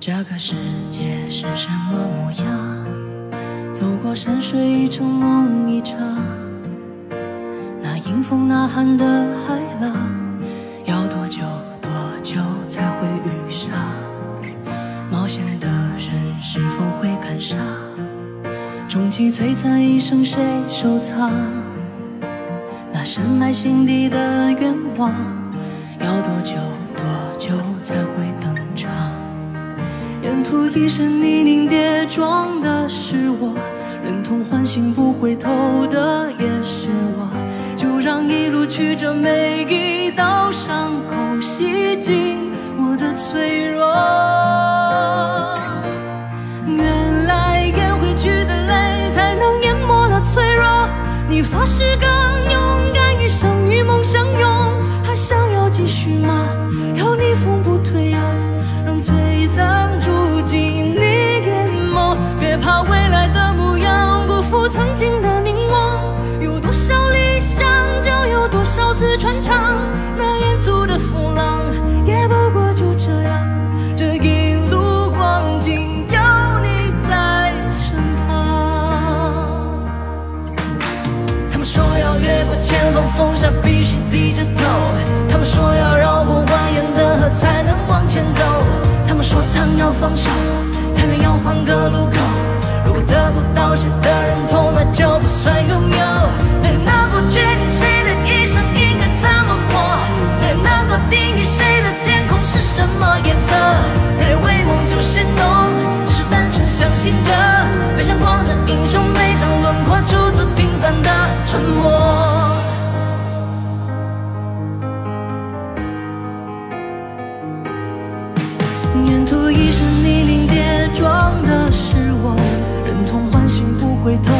这个世界是什么模样？走过山水一程梦一场，那迎风呐喊的海浪，要多久多久才会遇上？冒险的人是否会感伤？终极璀璨一生谁收藏？那深埋心底的愿望，要多久多久才会登一身泥泞跌撞的是我，忍痛唤醒不回头的也是我。就让一路曲折每一道伤口洗净我的脆弱。原来咽回去的泪才能淹没了脆弱。你发誓更勇敢，一生与梦相拥，还想要继续吗？曾经的凝望，有多少理想就有多少次穿肠。那沿途的风浪也不过就这样，这一路光景有你在身旁。他们说要越过前方风沙，必须低着头。他们说要绕过蜿蜒的河才能往前走。他们说糖要放手，太远要换个路口。如果得不到谁的看透，那就不算拥有。人能够决定谁的一生应该怎么过，人能够定义谁的天空是什么颜色。人未梦就心动，是单纯相信着。被闪光的英雄每张轮廓，出自平凡的沉默。沿途一身泥泞跌撞。回头